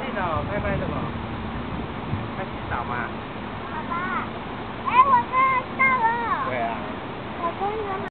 ที่เราใ拍洗澡